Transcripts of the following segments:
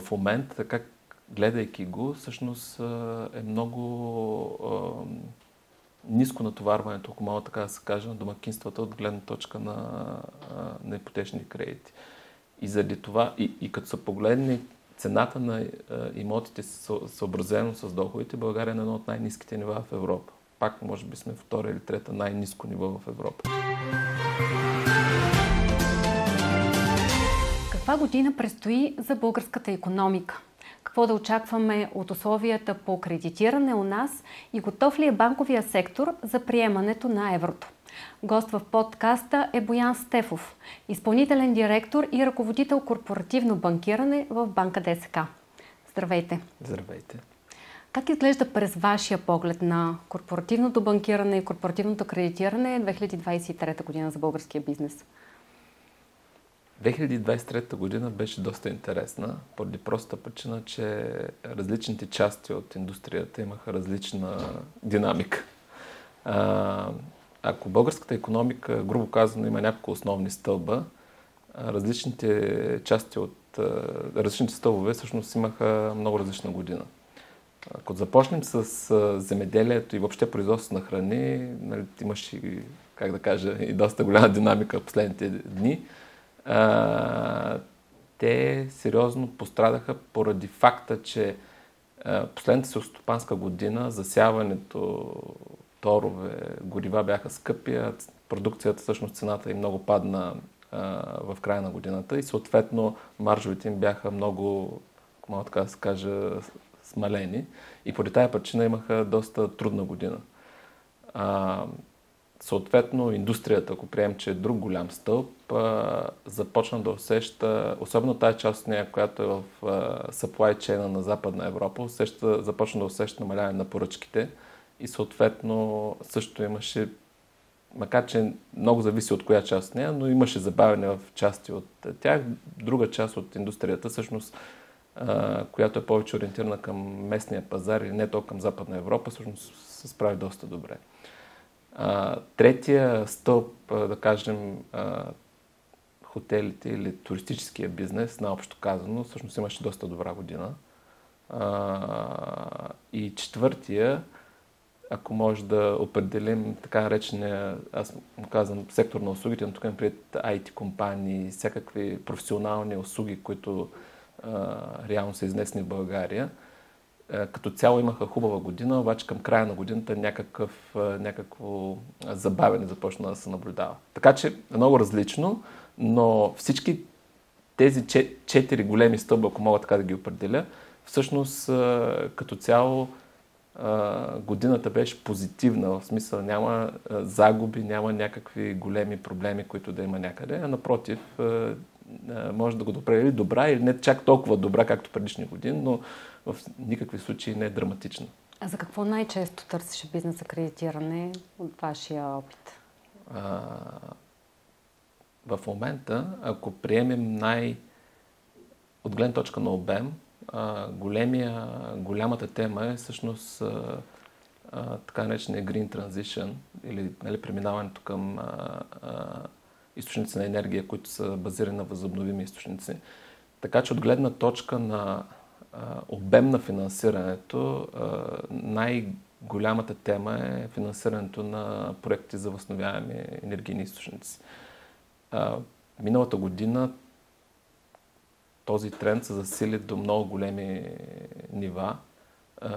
в момента, така гледайки го, всъщност е много ниско натоварването, ако мога така да се каже, на домакинствата от гледна точка на, на ипотечни кредити. И заради това, и, и като се погледне цената на имотите съобразено с доходите, България е на едно от най-низките нива в Европа. Пак може би сме втора или трета най-низко ниво в Европа. Каква година предстои за българската економика? какво да очакваме от условията по кредитиране у нас и готов ли е банковия сектор за приемането на еврото. Гост в подкаста е Боян Стефов, изпълнителен директор и ръководител корпоративно банкиране в банка ДСК. Здравейте! Здравейте! Как изглежда през вашия поглед на корпоративното банкиране и корпоративното кредитиране 2023 година за българския бизнес? 2023 година беше доста интересна, поради проста причина, че различните части от индустрията имаха различна динамика. А, ако българската економика, грубо казано, има няколко основни стълба, различните части от различните стълбове всъщност имаха много различна година. Ако започнем с земеделието и въобще производство на храни, нали, имаш и, как да кажа, и доста голяма динамика в последните дни а, те сериозно пострадаха поради факта, че а, последната селстопанска година засяването, торове, горива бяха скъпи, а продукцията, всъщност цената им много падна а, в края на годината и съответно маржовете им бяха много, ако мога така да се кажа, смалени и поради тази причина имаха доста трудна година. А, съответно индустрията, ако приемем, че е друг голям стълб, започна да усеща, особено тази част от нея, която е в supply chain на Западна Европа, усеща, започна да усеща намаляване на поръчките и съответно също имаше, макар че много зависи от коя част от нея, но имаше забавяне в части от тях. Друга част от индустрията, всъщност, която е повече ориентирана към местния пазар или не толкова към Западна Европа, всъщност се справи доста добре. А, третия стълб, да кажем, а, хотелите или туристическия бизнес, наобщо казано, всъщност имаше доста добра година. А, и четвъртия, ако може да определим така наречения, аз му казвам сектор на услугите, но тук имам пред IT компании, всякакви професионални услуги, които а, реално са изнесени в България – като цяло имаха хубава година, обаче към края на годината някакъв, е, някакво забавене започна да се наблюдава. Така че е много различно, но всички тези четири големи стълба, ако мога така да ги определя, всъщност е, като цяло годината беше позитивна, в смисъл няма загуби, няма някакви големи проблеми, които да има някъде, а напротив, може да го допредели добра или не чак толкова добра, както предишни години, но в никакви случаи не е драматична. А за какво най-често търсиш бизнес акредитиране от вашия опит? А, в момента, ако приемем най... от гледна точка на обем, а, големия, голямата тема е всъщност а, а, така наречения Green Transition или нали, преминаването към а, а, източници на енергия, които са базирани на възобновими източници. Така че от гледна точка на обем на финансирането, най-голямата тема е финансирането на проекти за възстановяеми енергийни източници. Миналата година този тренд се засили до много големи нива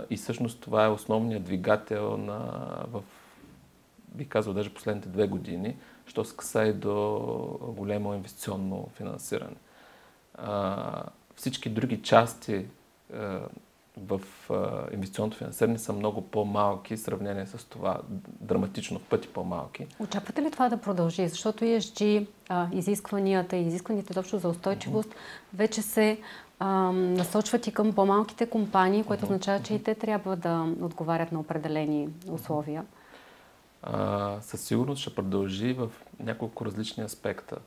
и всъщност това е основният двигател на, в, бих казал, даже последните две години, що се касае до големо инвестиционно финансиране. Всички други части в инвестиционното финансиране са много по-малки в сравнение с това, драматично в пъти по-малки. Очаквате ли това да продължи? Защото ESG, изискванията и изискванията точно за устойчивост mm-hmm. вече се а, насочват и към по-малките компании, което mm-hmm. означава, че и те трябва да отговарят на определени условия. А, със сигурност ще продължи в няколко различни аспекта.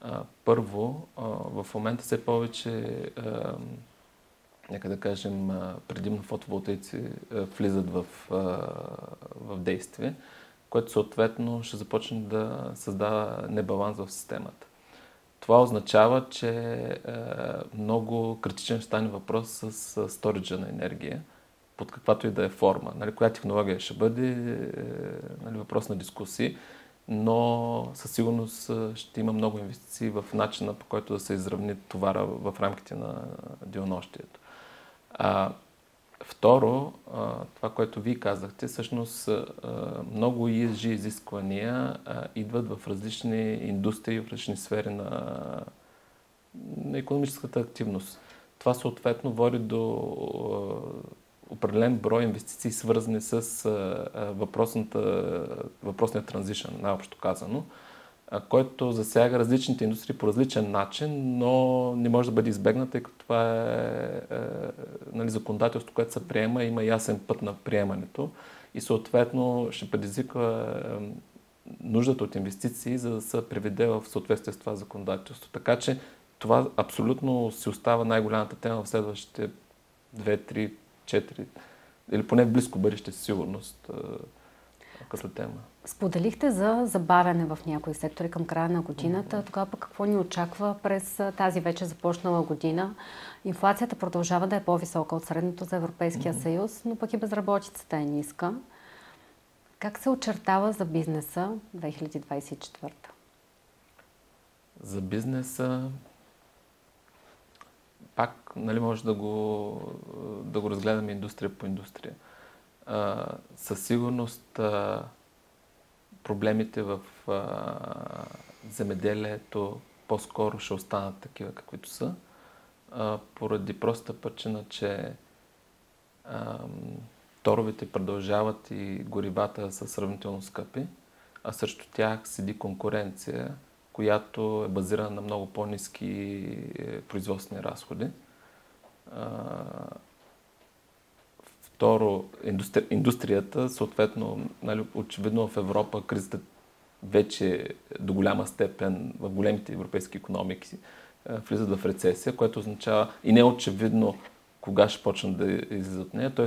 А, първо, а, в момента все повече а, нека да кажем, предимно фотоволтейци влизат в, в действие, което съответно ще започне да създава небаланс в системата. това означава, че много критичен ще стане въпрос с сториджа на енергия, под каквато и да е форма. Нали, коя технология ще бъде е, нали, въпрос на дискусии, но със сигурност ще има много инвестиции в начина по който да се изравни товара в рамките на денонощието. А, второ, а, това, което вие казахте, всъщност а, много ESG изисквания а, идват в различни индустрии, в различни сфери на, на економическата активност. Това съответно води до определен брой инвестиции, свързани с въпросния транзишън, най-общо казано, който засяга различните индустрии по различен начин, но не може да бъде избегнат, тъй като това е, е нали, законодателство, което се приема, има ясен път на приемането и съответно ще предизвиква е, нуждата от инвестиции, за да се приведе в съответствие с това законодателство. Така че това абсолютно си остава най-голямата тема в следващите 2, 3, 4 или поне в близко бъдеще със сигурност като тема. Споделихте за забавяне в някои сектори към края на годината. Тогава пък какво ни очаква през тази вече започнала година? Инфлацията продължава да е по-висока от средното за Европейския съюз, но пък и безработицата е ниска. Как се очертава за бизнеса 2024? За бизнеса пак нали, може да го, да го разгледаме индустрия по индустрия. Със сигурност а, проблемите в а, земеделието по-скоро ще останат такива, каквито са, а, поради проста причина, че а, торовете продължават и горивата са сравнително скъпи, а срещу тях седи конкуренция, която е базирана на много по-низки е, производствени разходи. Второ, индустри... индустрията, съответно, нали, очевидно в Европа кризата вече до голяма степен в големите европейски економики влизат в рецесия, което означава и не е очевидно кога ще почнат да излизат от нея. Т.е.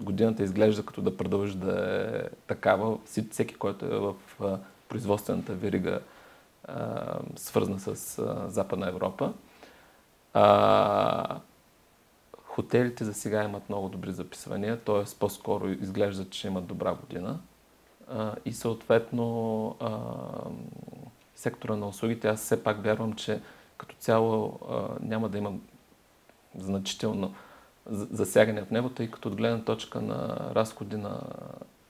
годината изглежда като да продължи да е такава. Всеки, който е в производствената верига, свързана с Западна Европа. Хотелите за сега имат много добри записвания, т.е. по-скоро изглежда, че имат добра година. И съответно сектора на услугите, аз все пак вярвам, че като цяло няма да има значително засягане в него, тъй като от гледна точка на разходи на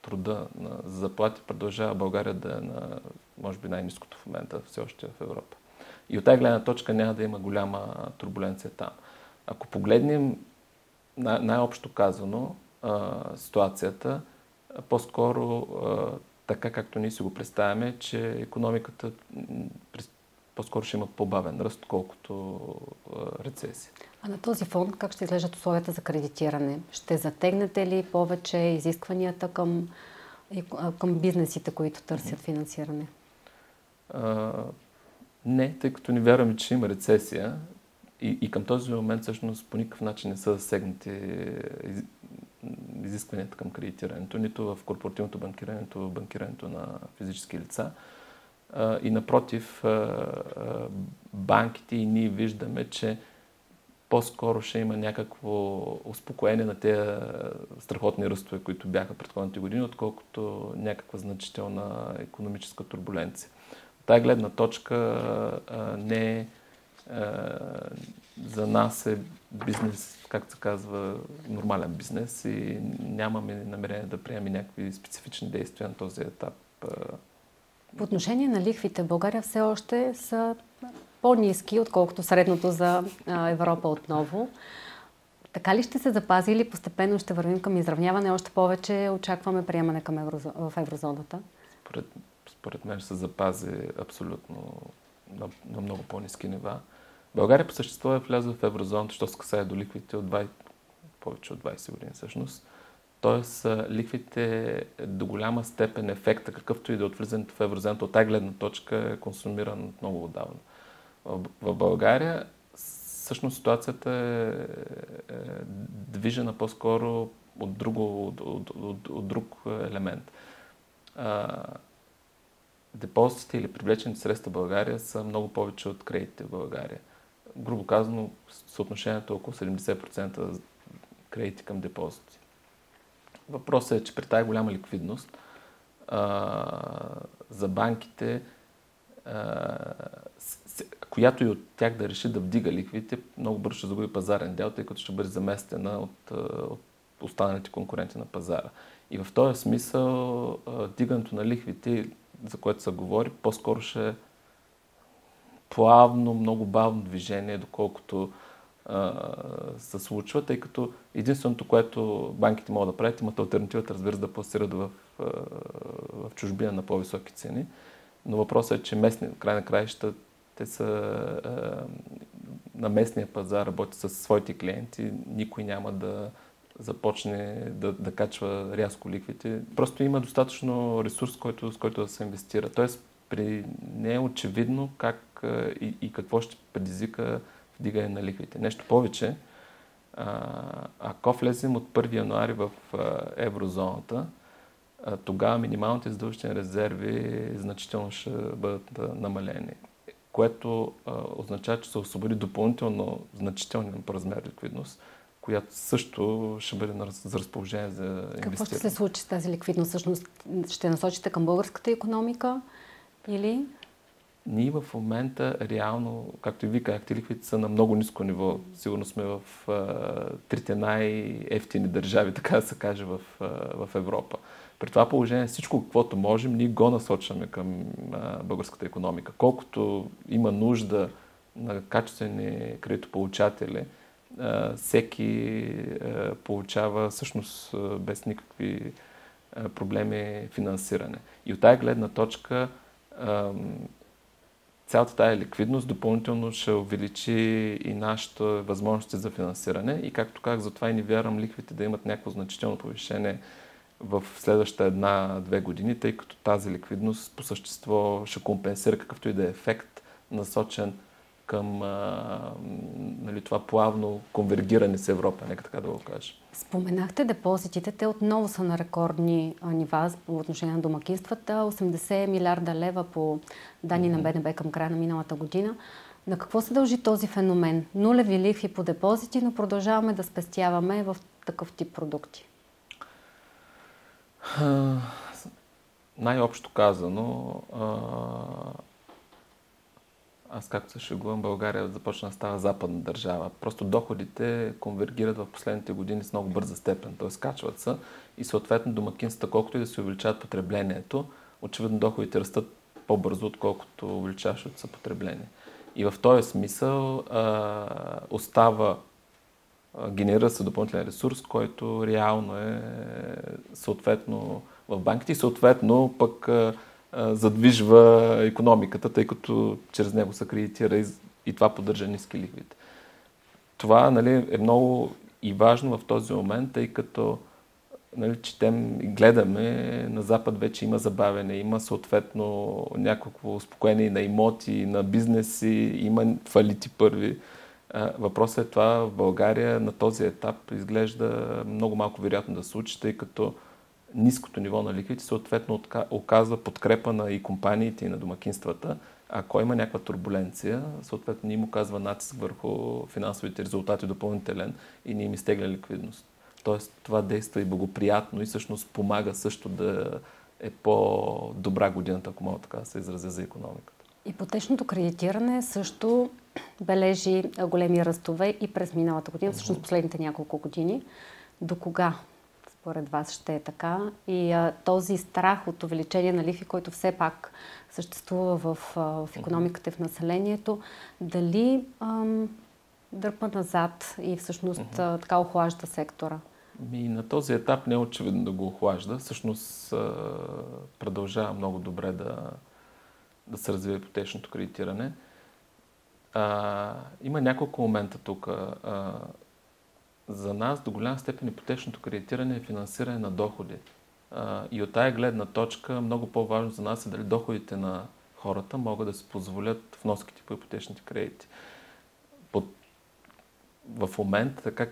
труда, на заплати, продължава България да е на, може би, най-низкото в момента все още в Европа. И от тази гледна точка няма да има голяма турбуленция там. Ако погледнем най- най-общо казано а, ситуацията, по-скоро а, така както ние си го представяме, че економиката по-скоро ще има по-бавен ръст, колкото а, рецесия. А на този фон как ще изглеждат условията за кредитиране? Ще затегнете ли повече изискванията към, към бизнесите, които търсят финансиране? А, не, тъй като не вярваме, че има рецесия. И, и към този момент всъщност по никакъв начин не са засегнати изискванията към кредитирането, нито в корпоративното банкиране, нито в банкирането на физически лица. И напротив, банките и ние виждаме, че по-скоро ще има някакво успокоение на тези страхотни ръстове, които бяха предходните години, отколкото някаква значителна економическа турбуленция. От тази гледна точка не е е, за нас е бизнес, както се казва, нормален бизнес и нямаме намерение да приемем някакви специфични действия на този етап. Е. По отношение на лихвите, България все още са по-низки, отколкото средното за Европа отново. Така ли ще се запази или постепенно ще вървим към изравняване? Още повече очакваме приемане към еврозо... в еврозоната? Според, според мен ще се запази абсолютно на, на много по-низки нива. България по същество е влязла в еврозоната, що се касае до ликвидите от 20, повече от 20 години всъщност. Тоест, ликвите до голяма степен ефекта, какъвто и да е от влизането в еврозоната, от тази гледна точка е консумиран от много отдавна. В България всъщност ситуацията е, е движена по-скоро от, друго, от, от, от, от друг елемент. А, депозитите или привлечените средства в България са много повече от кредитите в България. Грубо казано, съотношението е около 70% кредити към депозити. Въпросът е, че при тази голяма ликвидност а, за банките, а, която и от тях да реши да вдига ликвидите, много бързо ще загуби пазарен дял, тъй като ще бъде заместена от, от останалите конкуренти на пазара. И в този смисъл дигането на лихвите, за което се говори, по-скоро ще плавно, много бавно движение, доколкото се случва, тъй като единственото, което банките могат да правят, имат альтернативата, разбира се, да пласират в, в чужбина на по-високи цени. Но въпросът е, че местни, край на краища, те са на местния пазар, работят с своите клиенти, никой няма да започне да, да качва рязко ликвите. Просто има достатъчно ресурс, който, с който да се инвестира. Тоест, при не е очевидно как и, и какво ще предизвика вдигане на лихвите. Нещо повече, ако влезем от 1 януари в еврозоната, тогава минималните задължителни резерви значително ще бъдат намалени, което означава, че се освободи допълнително значителен по размер ликвидност, която също ще бъде за разположение за инвестиране. Какво ще се случи с тази ликвидност? Всъщност ще насочите към българската економика или? Ние в момента реално, както и ви казахте, лихвите са на много ниско ниво. Сигурно сме в а, трите най-ефтини държави, така да се каже, в, а, в Европа. При това положение всичко, каквото можем, ние го насочваме към а, българската економика. Колкото има нужда на качествени кредитополучатели, а, всеки а, получава всъщност без никакви а, проблеми финансиране. И от тази гледна точка цялата тая ликвидност допълнително ще увеличи и нашите възможности за финансиране. И както казах, затова и не вярвам ликвите да имат някакво значително повишение в следващата една-две години, тъй като тази ликвидност по същество ще компенсира какъвто и да е ефект, насочен към а, нали, това плавно конвергиране с Европа, нека така да го кажа. Споменахте депозитите, те отново са на рекордни нива по отношение на домакинствата. 80 милиарда лева по данни mm-hmm. на БНБ към края на миналата година. На какво се дължи този феномен? Нулеви лихви по депозити, но продължаваме да спестяваме в такъв тип продукти. най-общо казано, аз както се шегувам, България започна да става западна държава. Просто доходите конвергират в последните години с много бърза степен, т.е. качват се и съответно домакинствата, колкото и да се увеличават потреблението, очевидно доходите растат по-бързо, отколкото увеличаващото се потребление. И в този смисъл а, остава, а, генерира се допълнителен ресурс, който реално е съответно в банките и съответно пък а, задвижва економиката, тъй като чрез него се кредитира и, и това поддържа ниски лихвите. Това нали, е много и важно в този момент, тъй като нали, четем и гледаме, на Запад вече има забавене, има съответно някакво успокоение на имоти, на бизнеси, има фалити първи. Въпросът е това в България на този етап изглежда много малко вероятно да случи, тъй като ниското ниво на ликвидите съответно оказва подкрепа на и компаниите, и на домакинствата. Ако има някаква турбуленция, съответно ни му казва натиск върху финансовите резултати допълнителен и ни им изтегля ликвидност. Тоест това действа и благоприятно и всъщност помага също да е по-добра годината, ако мога така да се изразя за економиката. Ипотечното кредитиране също бележи големи ръстове и през миналата година, всъщност последните няколко години. До кога според вас ще е така. И а, този страх от увеличение на лихви, който все пак съществува в, в економиката и в населението, дали ам, дърпа назад и всъщност а, така охлажда сектора? Ми, на този етап не е очевидно да го охлажда. Всъщност а, продължава много добре да, да се развива ипотечното кредитиране. А, има няколко момента тук. А, за нас до голяма степен ипотечното кредитиране е финансиране на доходи. И от тая гледна точка много по-важно за нас е дали доходите на хората могат да се позволят вноските по ипотечните кредити. В момента, така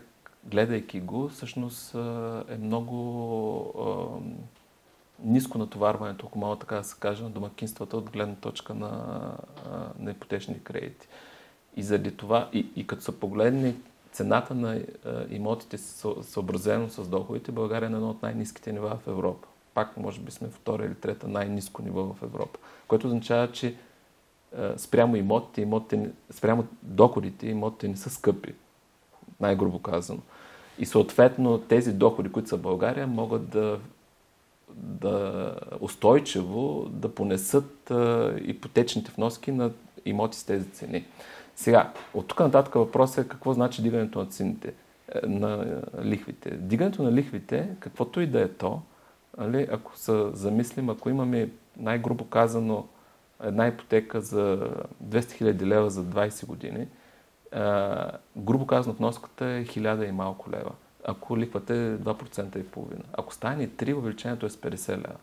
гледайки го, всъщност е много ниско натоварването, ако мога така да се каже, на домакинствата от гледна точка на, на ипотечни кредити. И заради това, и, и като се погледне цената на имотите съобразено с доходите, България е на едно от най-низките нива в Европа. Пак може би сме втора или трета най-низко ниво в Европа. Което означава, че спрямо имотите, имотите, спрямо доходите, имотите не са скъпи. Най-грубо казано. И съответно тези доходи, които са в България, могат да, да устойчиво да понесат ипотечните вноски на имоти с тези цени. Сега, от тук нататък въпросът е какво значи дигането на цените, е, на лихвите. Дигането на лихвите, каквото и да е то, али, ако се замислим, ако имаме най-грубо казано една ипотека за 200 000 лева за 20 години, грубо казано вноската е 1000 и малко лева. Ако лихвата е 2% и половина. Ако стане 3, увеличението е с 50 лева.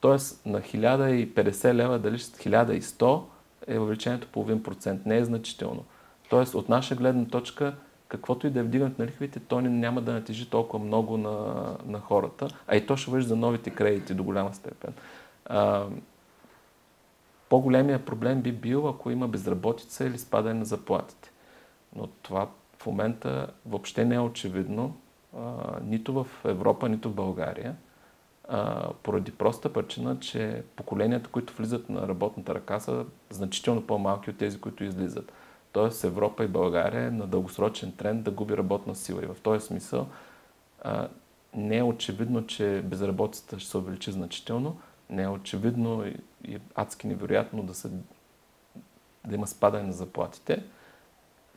Тоест на 1050 лева, дали 1100 е увеличението половин процент. Не е значително. Тоест от наша гледна точка, каквото и да е вдигнато на лихвите, то няма да натежи толкова много на, на хората, а и то ще върши за новите кредити до голяма степен. А, по-големия проблем би бил, ако има безработица или спадане на заплатите. Но това в момента въобще не е очевидно а, нито в Европа, нито в България, а, поради проста причина, че поколенията, които влизат на работната ръка, са значително по-малки от тези, които излизат. Тоест Европа и България е на дългосрочен тренд да губи работна сила. И в този смисъл а, не е очевидно, че безработицата ще се увеличи значително, не е очевидно и, и адски невероятно да, са, да има спадане на заплатите.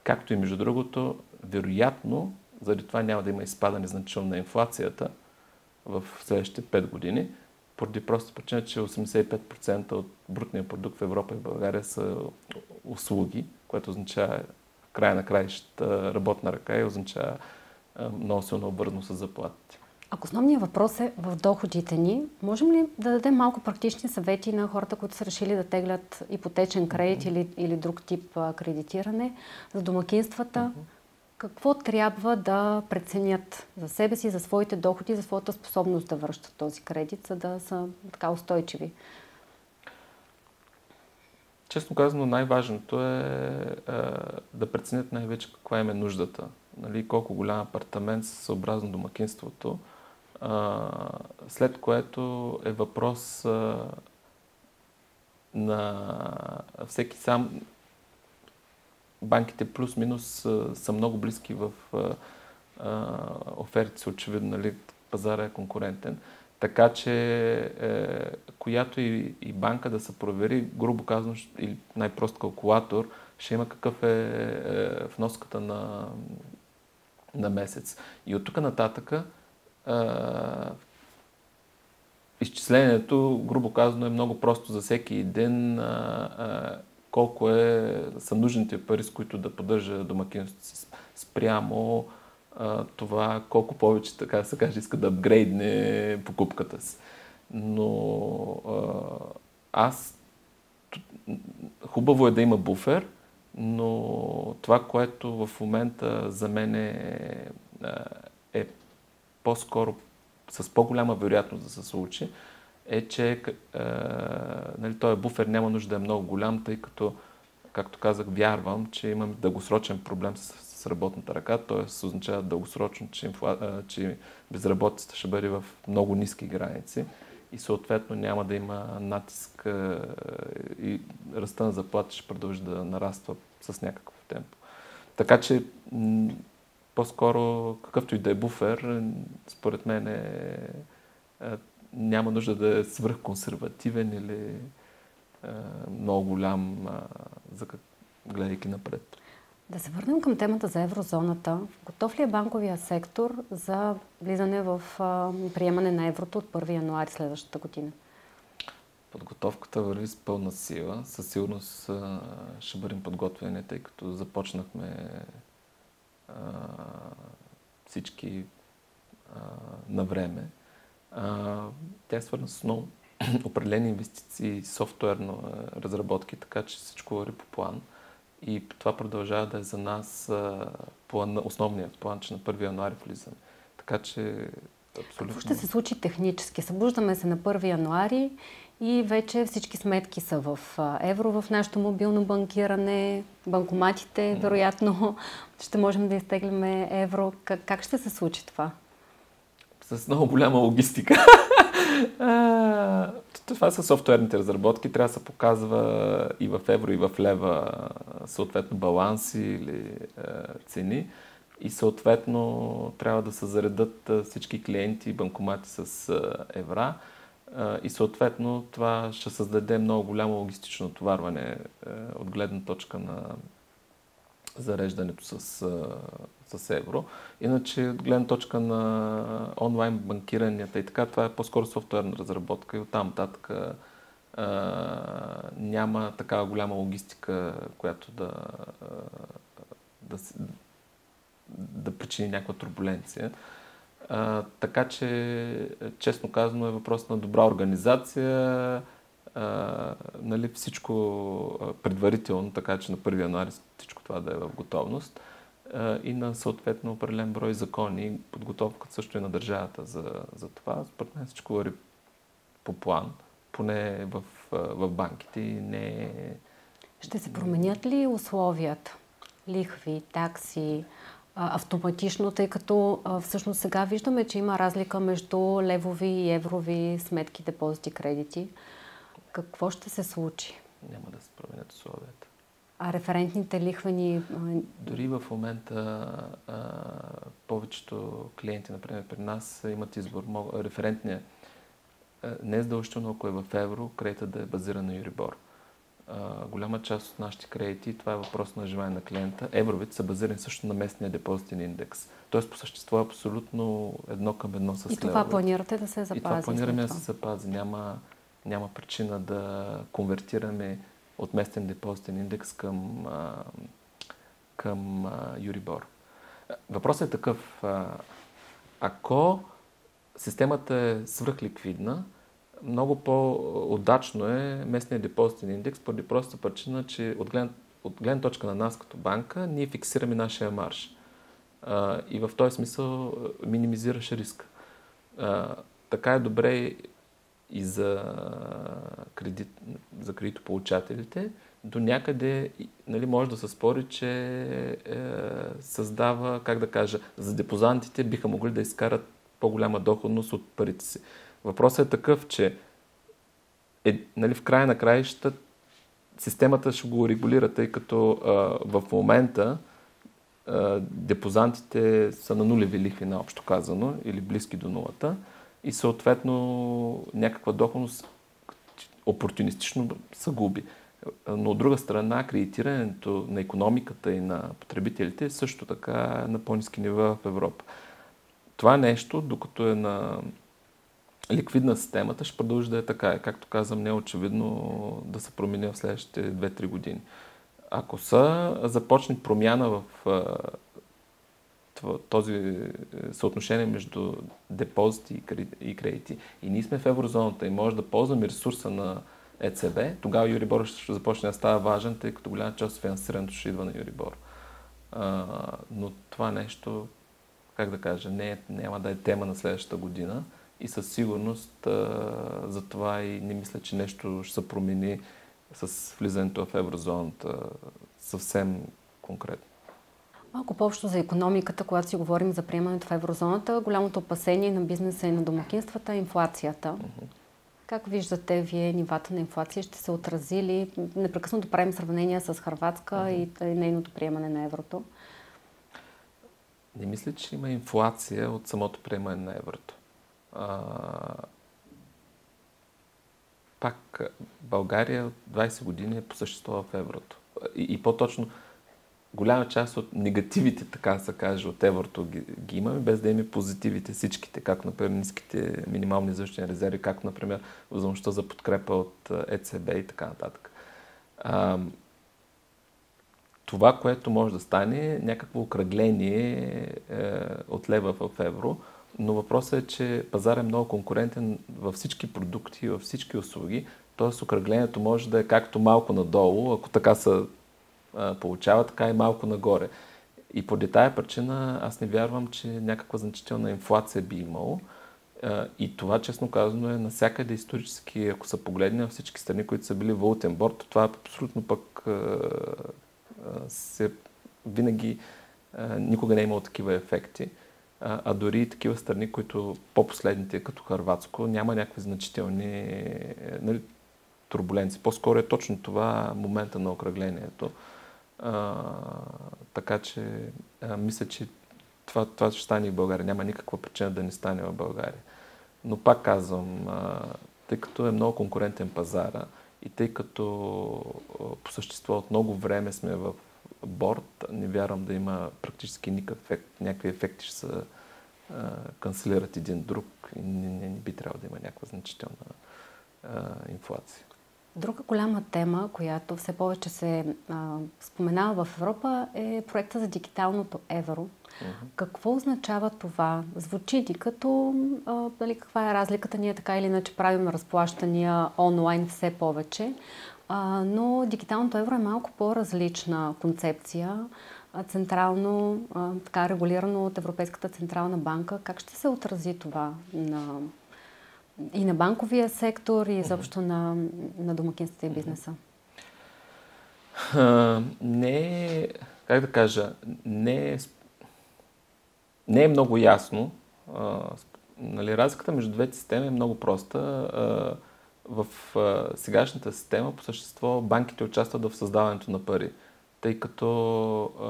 Както и между другото, вероятно, заради това няма да има изпадане значително на инфлацията в следващите 5 години, поради просто причина, че 85% от брутния продукт в Европа и България са услуги, което означава края на краищата работна ръка и означава много силно обвързано с заплатите. Ако основният въпрос е в доходите ни, можем ли да дадем малко практични съвети на хората, които са решили да теглят ипотечен кредит или, или друг тип кредитиране за домакинствата? Какво трябва да преценят за себе си, за своите доходи, за своята способност да връщат този кредит, за да са така устойчиви? Честно казано, най-важното е, е да преценят най-вече каква им е нуждата. Нали, колко голям апартамент съобразно домакинството след което е въпрос на всеки сам. Банките плюс-минус са много близки в офертите, очевидно, нали, пазара е конкурентен. Така че, е, която и, и банка да се провери, грубо казано, или най-прост калкулатор, ще има какъв е, е вноската на, на месец. И от тук нататъка изчислението, грубо казано, е много просто за всеки ден а, а, колко е, са нужните пари, с които да поддържа домакинството си спрямо а, това колко повече, така се каже, иска да апгрейдне покупката си. Но а, аз хубаво е да има буфер, но това, което в момента за мен е, е по-скоро с по-голяма вероятност да се случи, е, че е, нали, този буфер няма нужда да е много голям, тъй като, както казах, вярвам, че имам дългосрочен проблем с, с работната ръка, т.е. означава дългосрочно, че, инфла, е, че безработицата ще бъде в много ниски граници и съответно няма да има натиск е, и ръста на заплата ще продължи да нараства с някакво темпо. Така че по-скоро какъвто и да е буфер, според мен е, е, няма нужда да е свръхконсервативен или е, много голям, е, за, гледайки напред. Да се върнем към темата за еврозоната. Готов ли е банковия сектор за влизане в е, приемане на еврото от 1 януари следващата година? Подготовката върви с пълна сила. Със сигурност ще бъдем подготвени, тъй като започнахме всички а, на време. А, тя е свързана с много определени инвестиции, софтуерно разработки, така че всичко върви по план. И това продължава да е за нас план, основният план, че на 1 януари влизаме. Така че Абсолютно. Какво ще се случи технически? Събуждаме се на 1 януари и вече всички сметки са в евро в нашето мобилно банкиране, банкоматите, вероятно ще можем да изтегляме евро. Как, ще се случи това? С много голяма логистика. това са софтуерните разработки. Трябва да се показва и в евро, и в лева съответно баланси или цени. И съответно трябва да се заредат всички клиенти и банкомати с евра и съответно това ще създаде много голямо логистично отварване е, от гледна точка на зареждането с, с евро. Иначе от гледна точка на онлайн банкиранията и така, това е по-скоро софтуерна разработка и оттам нататък няма такава голяма логистика, която да, да, да причини някаква турбуленция. А, така че, честно казано, е въпрос на добра организация, а, нали, всичко предварително, така че на 1 януари всичко това да е в готовност а, и на съответно определен брой закони, подготовка също и на държавата за, за това. Според мен всичко върви по план, поне в, в банките и не Ще се променят ли условията? Лихви, такси, автоматично, тъй като всъщност сега виждаме, че има разлика между левови и еврови сметки, депозити, кредити. Какво ще се случи? Няма да се променят условията. А референтните лихвени... Дори в момента а, повечето клиенти, например, при нас имат избор. Референтния не е задължително, ако е в евро, кредитът да е базиран на Юрибор а, голяма част от нашите кредити, това е въпрос на желание на клиента, евровите са базирани също на местния депозитен индекс. Тоест по същество е абсолютно едно към едно с И това левовете. планирате да се запази? И това планираме да се запази. Няма, няма причина да конвертираме от местен депозитен индекс към, а, към а, Юрибор. Въпросът е такъв. А, ако системата е свръхликвидна, много по-удачно е местният депозитен индекс, поради проста причина, че от гледна, от гледна точка на нас като банка, ние фиксираме нашия марш. А, и в този смисъл минимизираш риска. А, така е добре и за, кредит, за кредитополучателите. До някъде нали, може да се спори, че е, създава, как да кажа, за депозантите биха могли да изкарат по-голяма доходност от парите си. Въпросът е такъв, че е, нали, в края на краища системата ще го регулира, тъй като а, в момента а, депозантите са на нулеви лихви, наобщо казано, или близки до нулата, и съответно някаква доходност опортунистично се губи. Но от друга страна, кредитирането на економиката и на потребителите е също така на по-низки нива в Европа. Това нещо, докато е на ликвидна системата ще продължи да е така. Както казвам, не е очевидно да се промени в следващите 2-3 години. Ако са започне промяна в този е, съотношение между депозити и кредити и ние сме в еврозоната и може да ползваме ресурса на ЕЦБ, тогава Юрибор ще започне да става важен, тъй като голяма част от финансирането ще идва на Юрибор. Но това нещо, как да кажа, не е, няма да е тема на следващата година и със сигурност за това и не мисля, че нещо ще се промени с влизането в еврозоната съвсем конкретно. Малко по-общо за економиката, когато си говорим за приемането в еврозоната, голямото опасение на бизнеса и на домакинствата е инфлацията. Uh-huh. Как виждате вие нивата на инфлация? Ще се отрази ли? Непрекъснато правим сравнения с Харватска uh-huh. и нейното приемане на еврото. Не мисля, че има инфлация от самото приемане на еврото а, пак България от 20 години е по същество в еврото. И, и по-точно голяма част от негативите, така се каже, от еврото ги, ги имаме, без да имаме позитивите всичките, както, например, ниските минимални защитни резерви, както, например, възможността за подкрепа от ЕЦБ и така нататък. А, това, което може да стане, е някакво окръгление е, от лева в евро – но въпросът е, че пазар е много конкурентен във всички продукти, във всички услуги. Тоест окръглението може да е както малко надолу, ако така се получава, така и малко нагоре. И поради тая причина аз не вярвам, че някаква значителна инфлация би имало. И това, честно казано, е насякъде исторически, ако се погледне всички страни, които са били валутен борт, това абсолютно пък се винаги никога не е имало такива ефекти. А, а дори и такива страни, които по-последните, като Харватско, няма някакви значителни нали, турбуленции. По-скоро е точно това момента на окръглението. А, така че а, мисля, че това, това ще стане и в България. Няма никаква причина да не стане в България. Но пак казвам, а, тъй като е много конкурентен пазара и тъй като по същество от много време сме в борт, не вярвам да има практически никакъв ефект. Някакви ефекти ще се канцелират един друг и не, не, не би трябвало да има някаква значителна а, инфлация. Друга голяма тема, която все повече се а, споменава в Европа е проекта за дигиталното евро. Uh-huh. Какво означава това? Звучи ли като а, дали, каква е разликата? Ние така или иначе правим разплащания онлайн все повече, а, но дигиталното евро е малко по-различна концепция, централно, а, така регулирано от Европейската централна банка. Как ще се отрази това на и на банковия сектор, и изобщо на, на домакинствата и бизнеса? А, не е, как да кажа, не е, не е много ясно. А, нали, разликата между двете системи е много проста. А, в а, сегашната система, по същество, банките участват в създаването на пари, тъй като а,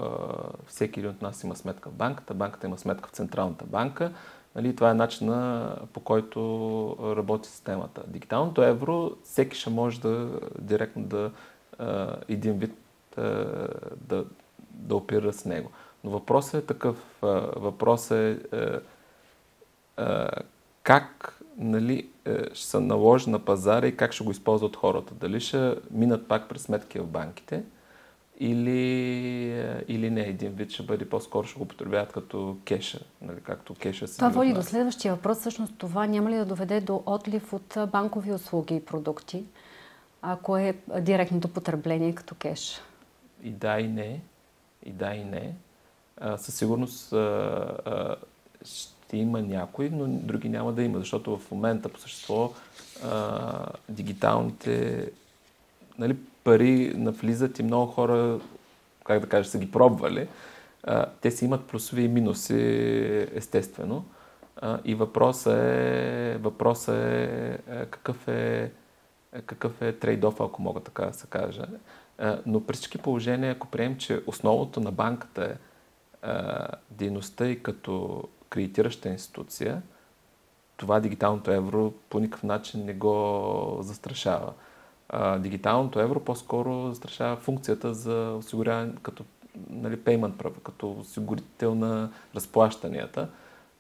всеки един от нас има сметка в банката, банката има сметка в Централната банка, Нали, това е начина по който работи системата. Дигиталното евро, всеки ще може да директно да един вид да, да оперира с него. Но въпросът е такъв. Въпросът е, е, е как нали, ще се наложи на пазара и как ще го използват хората. Дали ще минат пак през сметки в банките, или, е, или не. Един вид ще бъде по-скоро, ще го потребяват като кеша, нали, както кеша си. Това води до следващия въпрос. Всъщност това няма ли да доведе до отлив от банкови услуги и продукти, ако е директното потребление като кеш? И да, и не. И да, и не. А, със сигурност а, а, ще има някои, но други няма да има, защото в момента по същество а, дигиталните нали, пари навлизат и много хора, как да кажа, са ги пробвали. А, те си имат плюсови и минуси, естествено. А, и въпросът е, въпросът е, какъв е какъв е трейдоф, ако мога така да се кажа. Но при всички положения, ако приемем, че основното на банката е дейността и като кредитираща институция, това дигиталното евро по никакъв начин не го застрашава а, дигиталното евро по-скоро застрашава функцията за осигуряване като нали, payment права, като осигурител на разплащанията.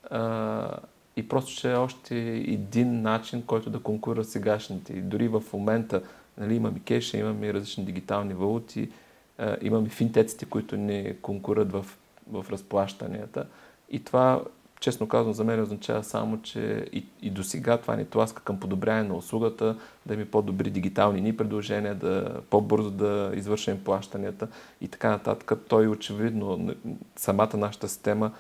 А, и просто ще е още един начин, който да конкурира сегашните. И дори в момента нали, имаме кеша, имаме различни дигитални валути, а, имаме финтеците, които ни конкурират в, в разплащанията. И това честно казвам, за мен означава само, че и, и до сега това ни тласка към подобряване на услугата, да има по-добри дигитални ни предложения, да по-бързо да извършим плащанията и така нататък. Той очевидно, самата нашата система,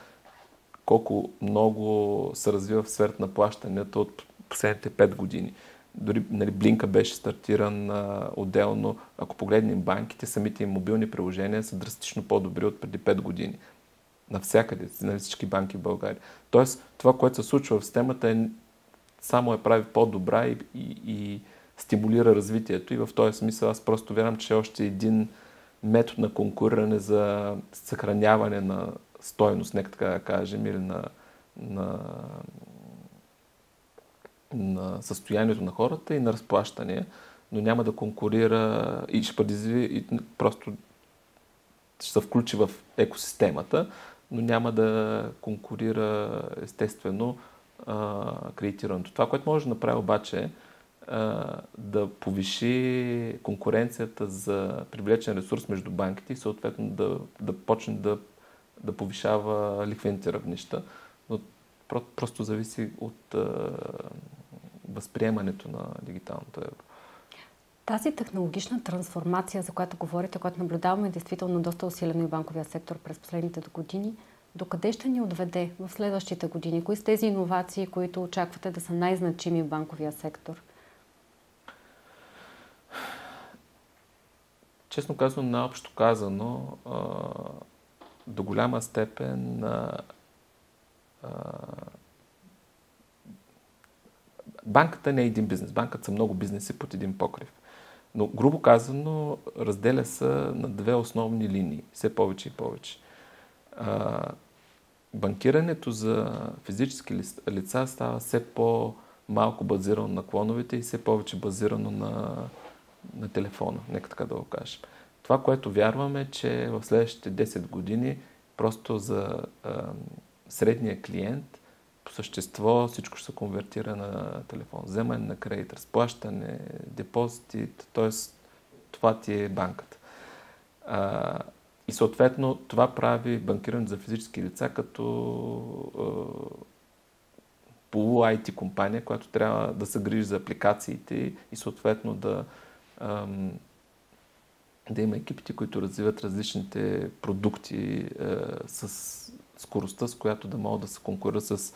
колко много се развива в сферата на плащанията от последните 5 години. Дори нали, Блинка беше стартиран а, отделно. Ако погледнем банките, самите им мобилни приложения са драстично по-добри от преди 5 години навсякъде, на всички банки в България. Тоест, това, което се случва в системата е само я прави по-добра и, и, и стимулира развитието. И в този смисъл аз просто вярвам, че е още един метод на конкуриране за съхраняване на стойност, нека така да кажем, или на, на, на състоянието на хората и на разплащане, но няма да конкурира и ще предизви, и просто ще се включи в екосистемата, но няма да конкурира естествено кредитирането. Това, което може да направи обаче е да повиши конкуренцията за привлечен ресурс между банките и съответно да, да почне да, да повишава лихвените равнища. Но просто зависи от възприемането на дигиталното евро. Тази технологична трансформация, за която говорите, която наблюдаваме, е действително доста усилена и банковия сектор през последните години. Докъде ще ни отведе в следващите години? Кои са тези иновации, които очаквате да са най-значими в банковия сектор? Честно казано, наобщо казано, до голяма степен банката не е един бизнес. Банката са много бизнеси под един покрив. Но, грубо казано, разделя се на две основни линии. Все повече и повече. банкирането за физически лица става все по-малко базирано на клоновете и все повече базирано на, на телефона. Нека така да го кажем. Това, което вярваме, е, че в следващите 10 години просто за а, средния клиент по същество всичко ще се конвертира на телефон. Вземане на кредит, разплащане, депозити, т.е. това ти е банката. А, и съответно това прави банкирането за физически лица като полу IT компания, която трябва да се грижи за апликациите и съответно да, ам, да има екипите, които развиват различните продукти а, с скоростта, с която да могат да се конкурират с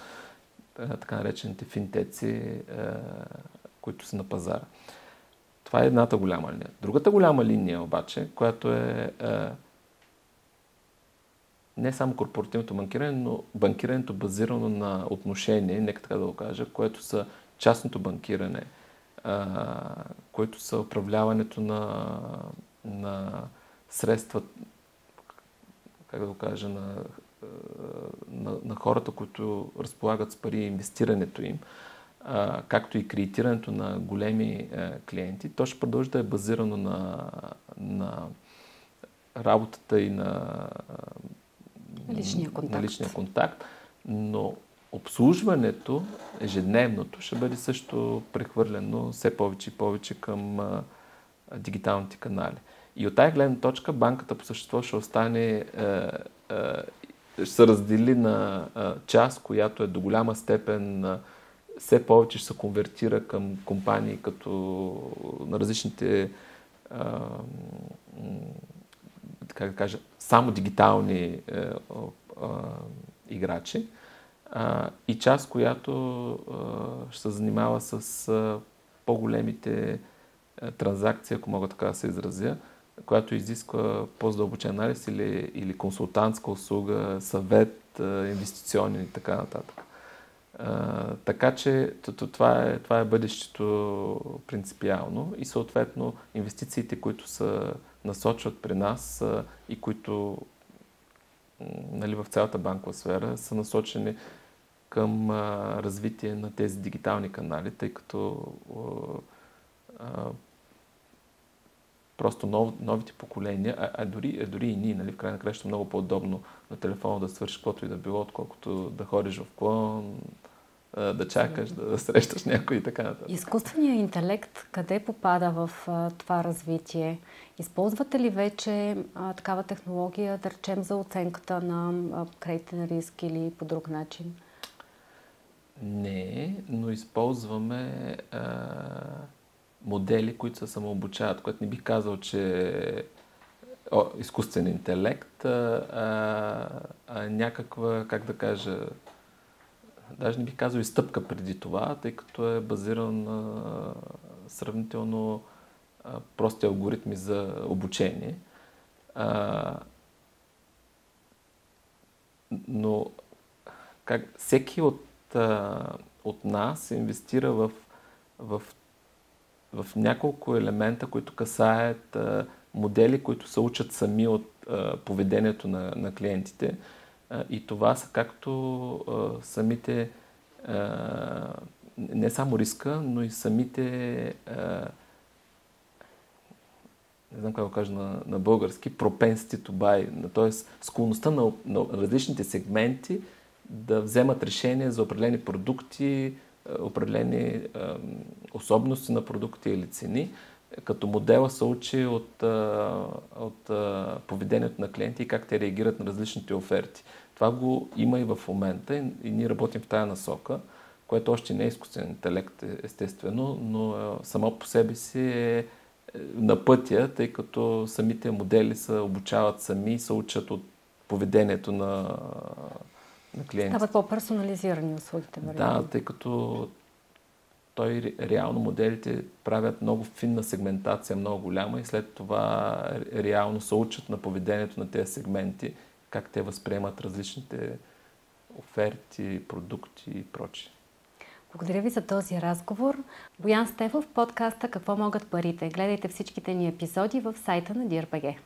така наречените финтеци, които са на пазара. Това е едната голяма линия. Другата голяма линия обаче, която е не само корпоративното банкиране, но банкирането базирано на отношение, нека така да го кажа, което са частното банкиране, което са управляването на, на средства, как да го кажа, на на, на хората, които разполагат с пари инвестирането им, а, както и кредитирането на големи а, клиенти, то ще продължи да е базирано на, на работата и на личния контакт. На личния контакт но обслужването, ежедневното, ще бъде също прехвърлено все повече и повече към а, дигиталните канали. И от тази гледна точка банката по същество ще остане ще се раздели на част, която е до голяма степен все повече ще се конвертира към компании като на различните а, да кажа, само дигитални е, играчи. И част, която ще се занимава с по-големите а, транзакции, ако мога така да се изразя, която изисква по-задълбочен анализ или, или консултантска услуга, съвет, инвестиционен и така нататък. Така че това е, това е бъдещето принципиално и съответно инвестициите, които се насочват при нас и които нали, в цялата банкова сфера са насочени към развитие на тези дигитални канали, тъй като просто нов, новите поколения, а, а, дори, а дори и ние, нали, в край на краща много по-удобно на телефона да свършиш каквото и да било, отколкото да ходиш в клон, да чакаш, да, срещаш някой и така нататък. Изкуственият интелект къде попада в а, това развитие? Използвате ли вече а, такава технология, да речем, за оценката на а, кредитен риск или по друг начин? Не, но използваме модели, които се самообучават, което не бих казал, че о, изкуствен интелект, а, а, а някаква, как да кажа, даже не бих казал и стъпка преди това, тъй като е базиран на сравнително а, прости алгоритми за обучение. А, но как, всеки от, а, от нас инвестира в, в в няколко елемента, които касаят модели, които се учат сами от поведението на, на клиентите. И това са както самите, не само риска, но и самите, не знам как го кажа на, на български, propensity to buy, т.е. склонността на, на различните сегменти да вземат решение за определени продукти, определени е, особености на продукти или цени, като модела се учи от, е, от поведението на клиенти и как те реагират на различните оферти. Това го има и в момента и, и ние работим в тая насока, което още не е изкуствен интелект, естествено, но само по себе си е на пътя, тъй като самите модели се обучават сами, се учат от поведението на, на клиентите. Стават по-персонализирани услугите, Да, тъй като той реално моделите правят много финна сегментация, много голяма и след това реално се учат на поведението на тези сегменти, как те възприемат различните оферти, продукти и прочие. Благодаря ви за този разговор. Боян Стефов, подкаста Какво могат парите? Гледайте всичките ни епизоди в сайта на DRBG.